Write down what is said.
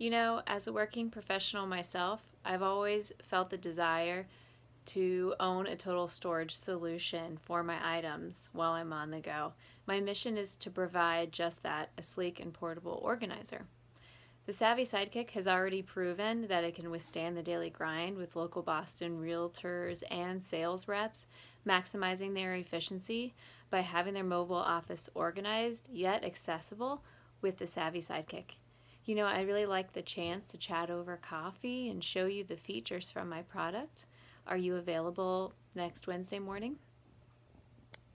You know, as a working professional myself, I've always felt the desire to own a total storage solution for my items while I'm on the go. My mission is to provide just that a sleek and portable organizer. The Savvy Sidekick has already proven that it can withstand the daily grind with local Boston realtors and sales reps, maximizing their efficiency by having their mobile office organized yet accessible with the Savvy Sidekick. You know, I really like the chance to chat over coffee and show you the features from my product. Are you available next Wednesday morning?